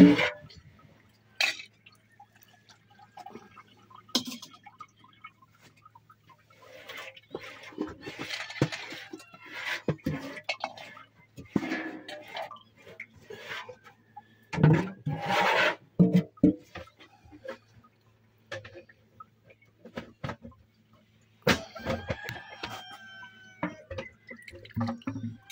Thank mm -hmm. you.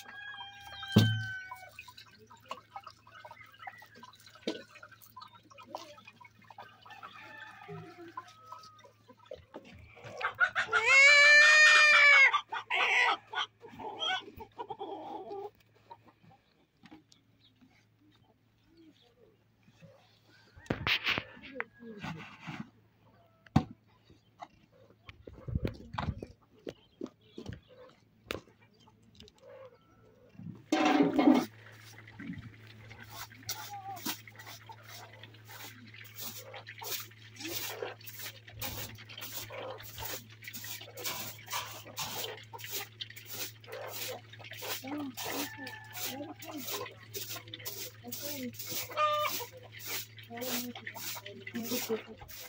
师傅。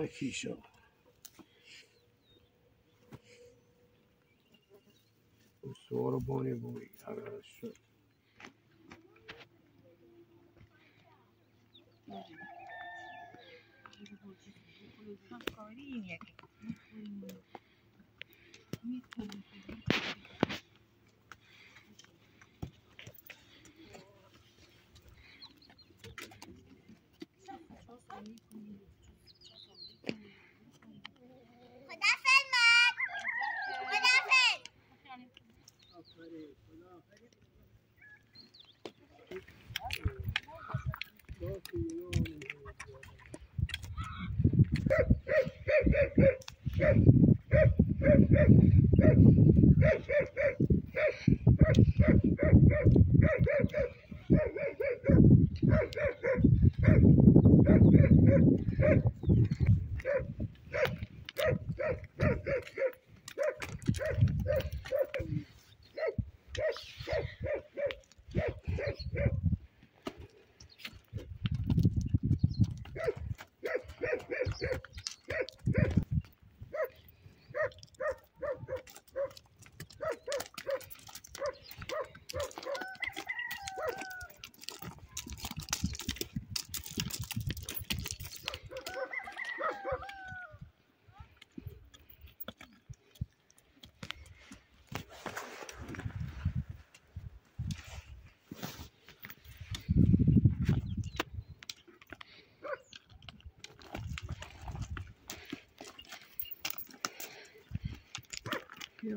uma ficha. Soro boni boni. Agora,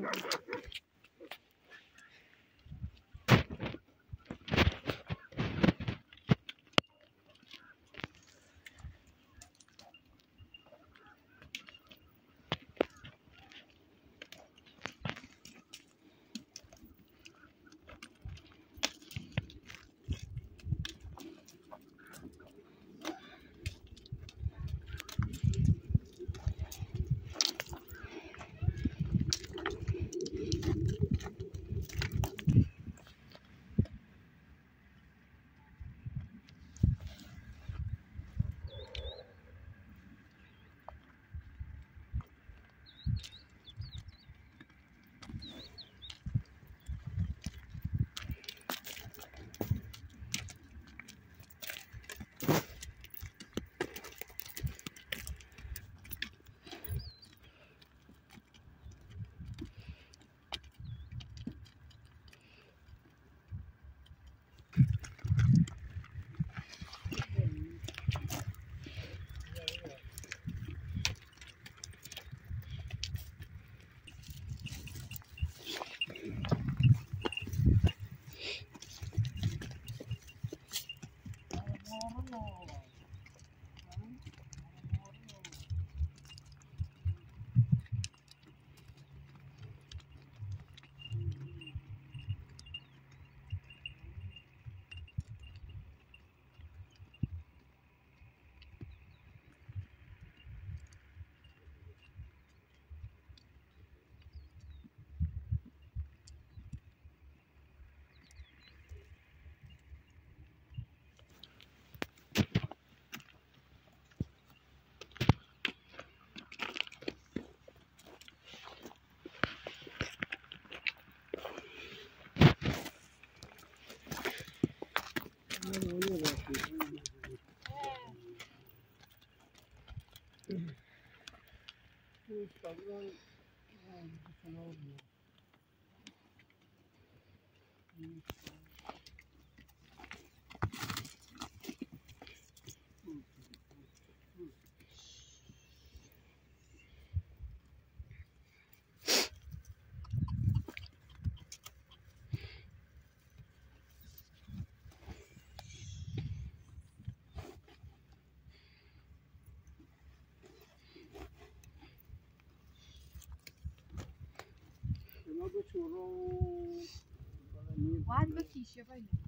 Thank you. Oh. Pag yung... Ano, gusto mo Ладно, кища, пойдем.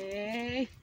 Okay.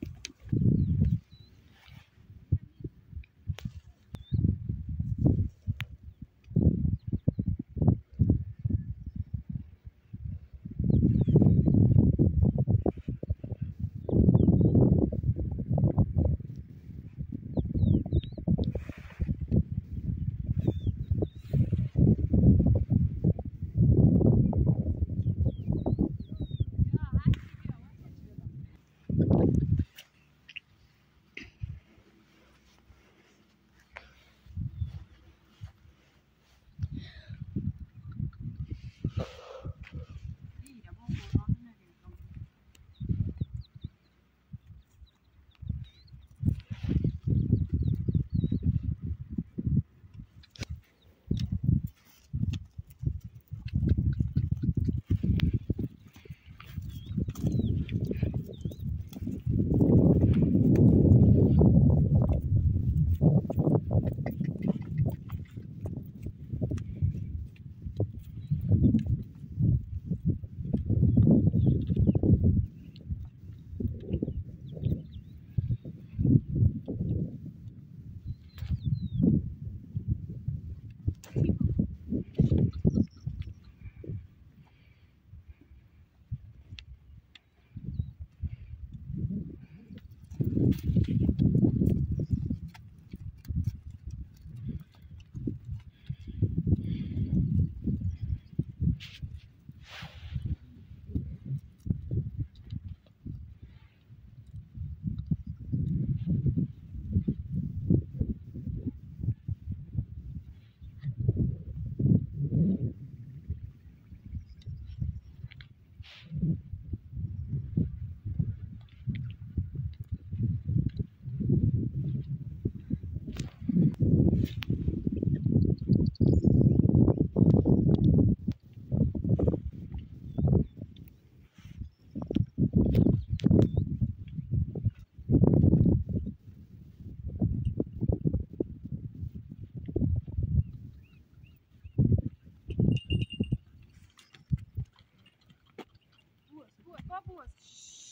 was.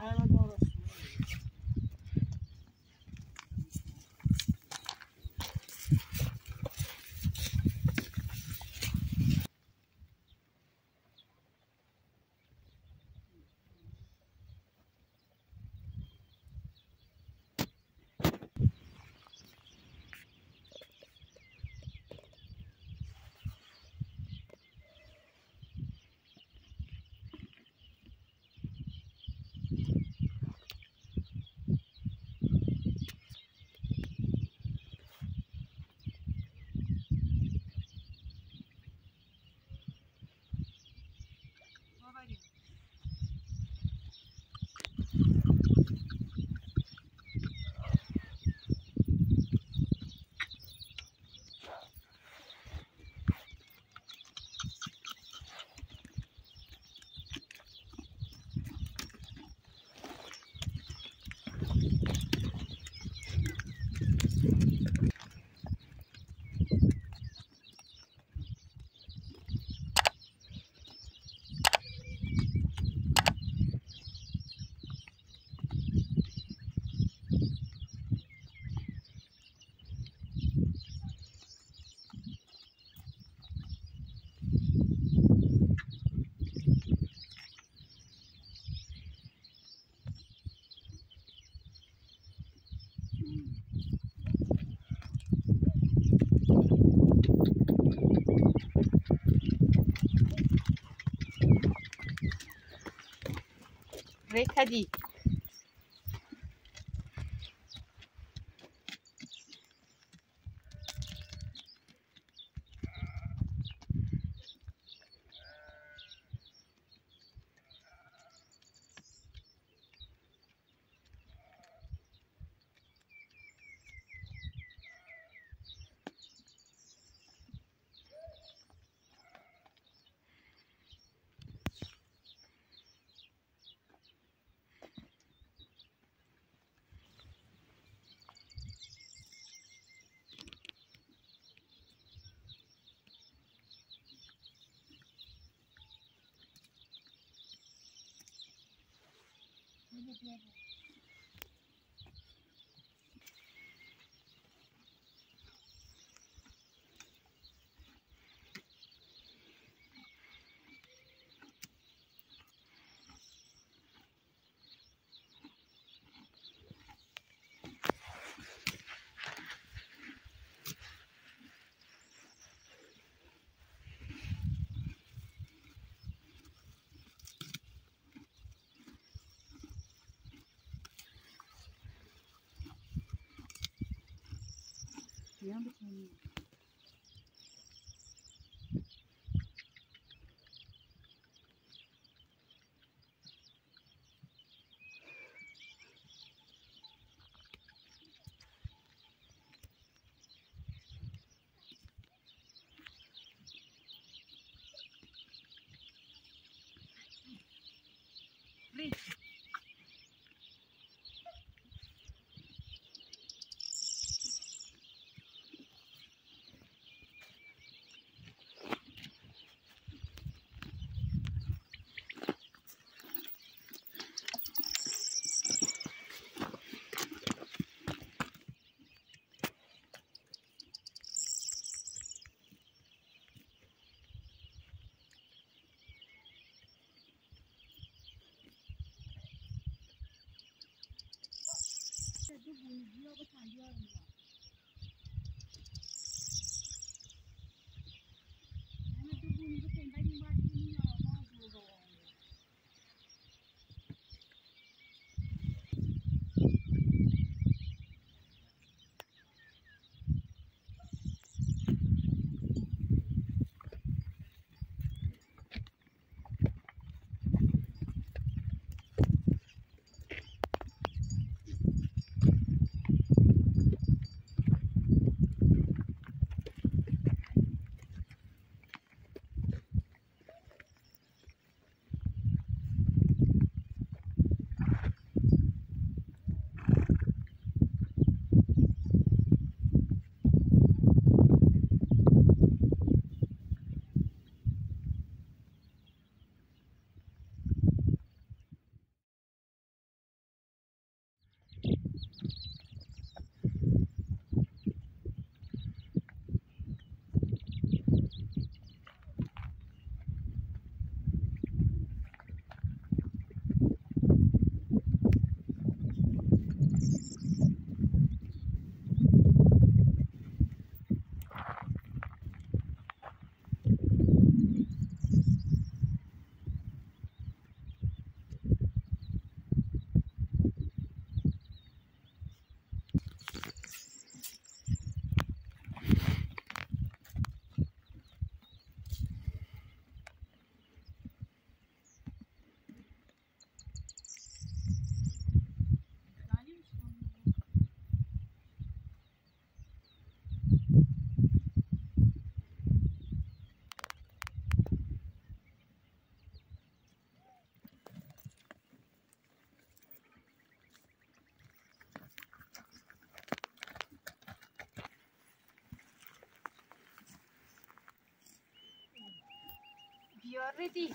I don't know. recadinho. never. yang. you are ready.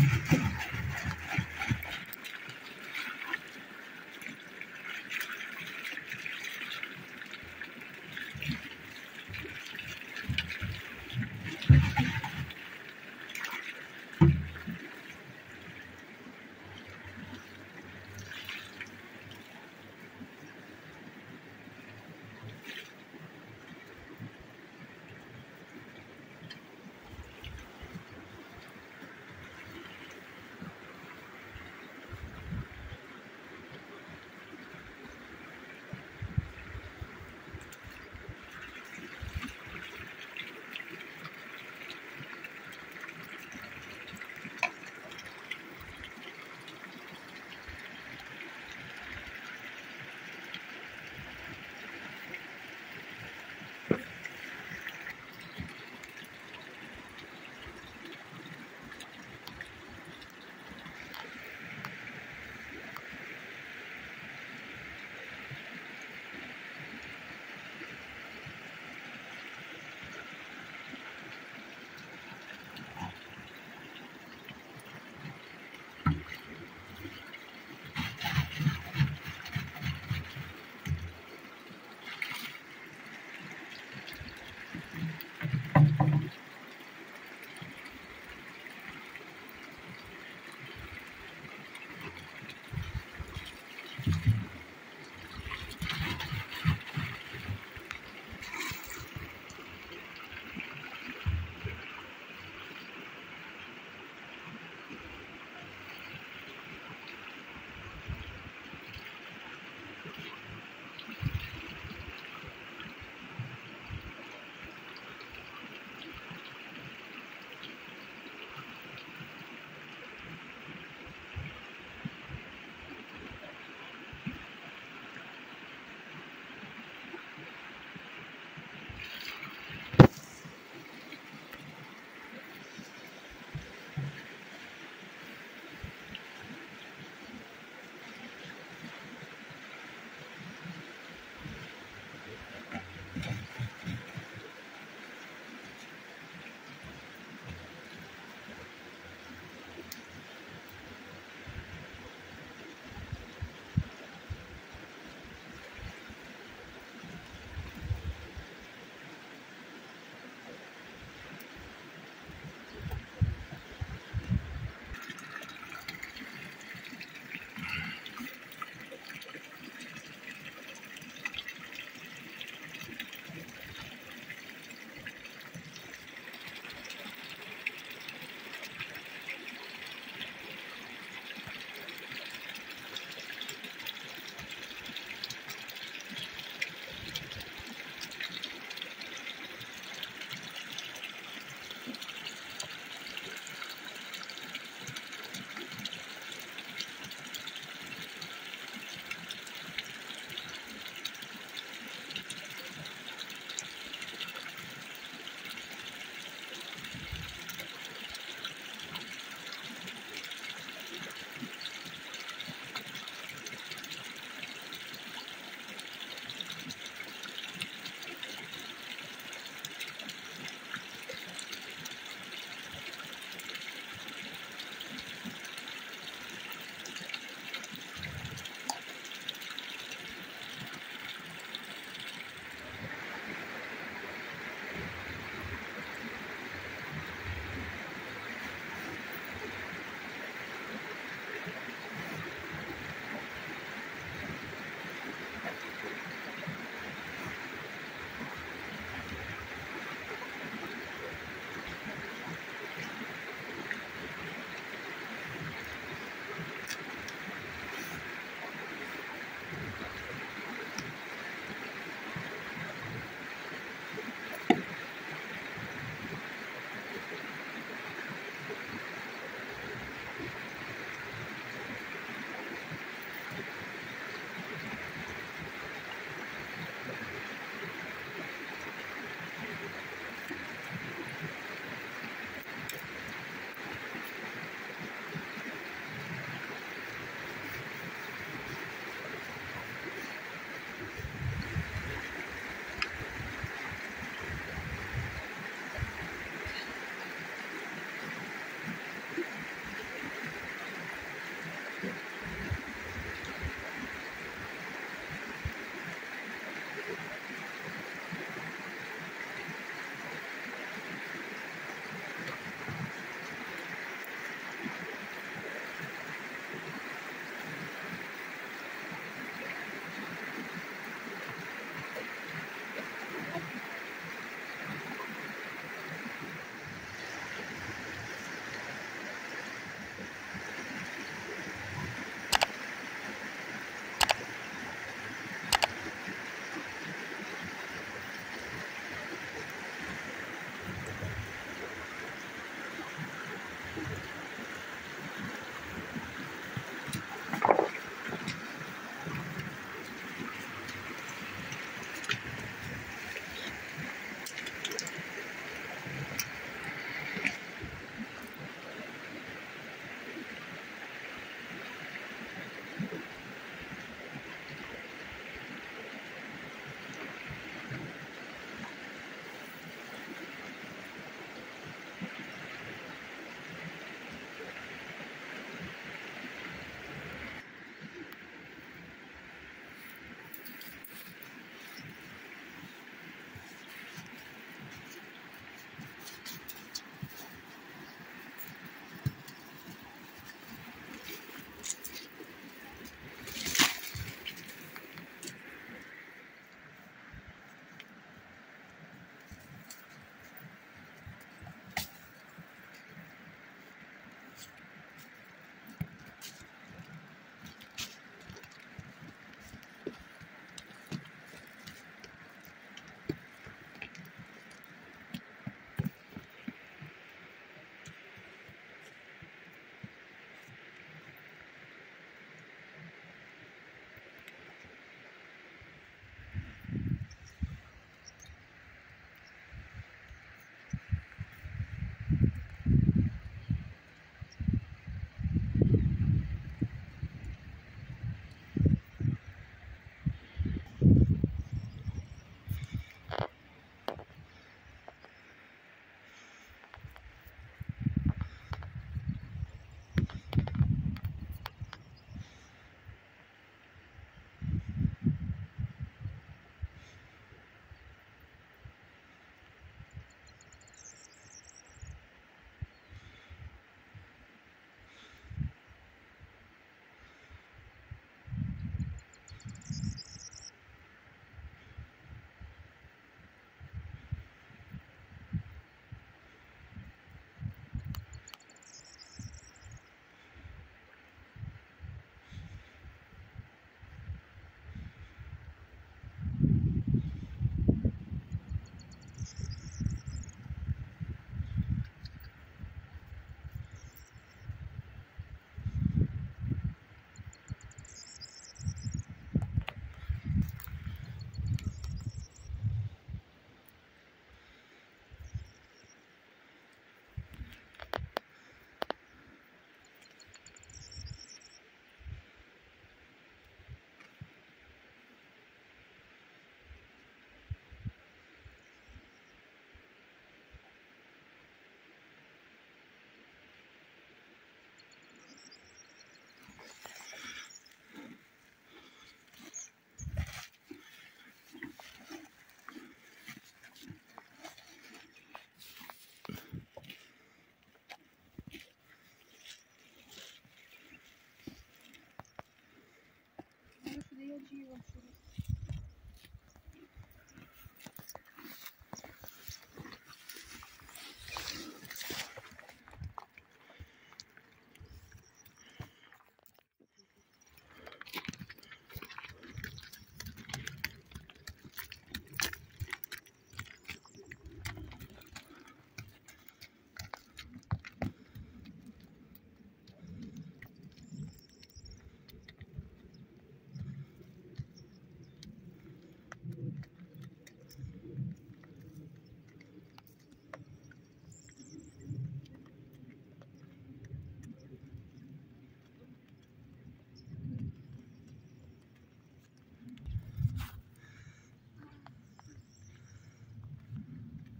Leo G. Russell.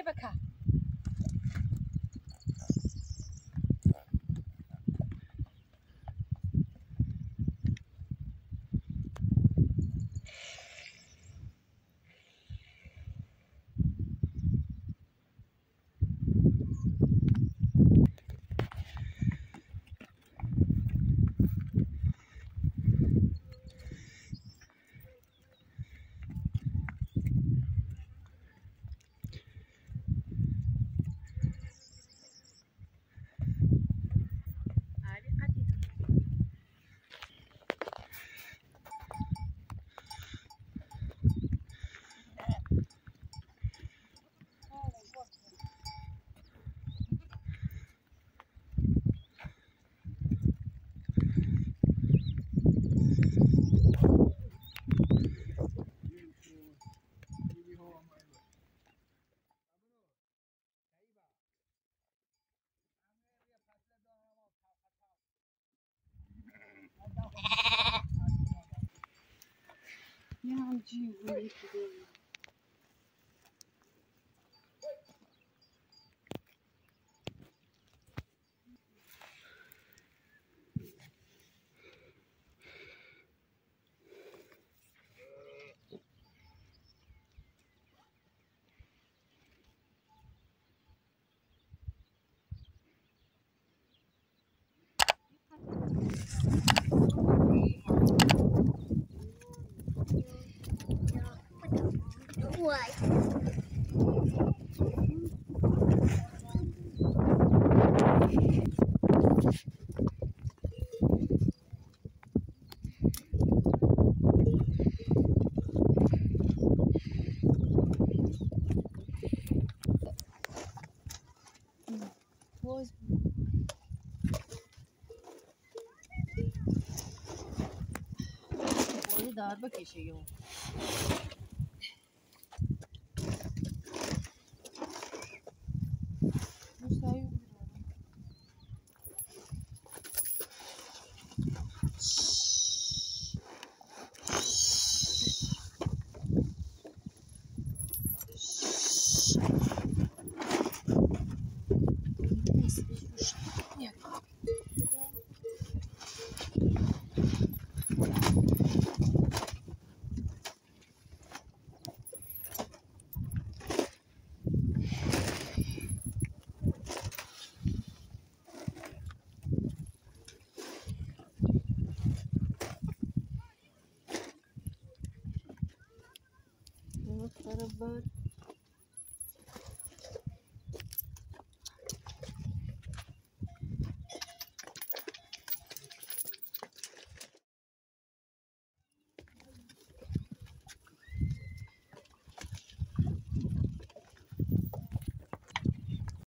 রে বেখা I found ciğeri. 不给谁用。But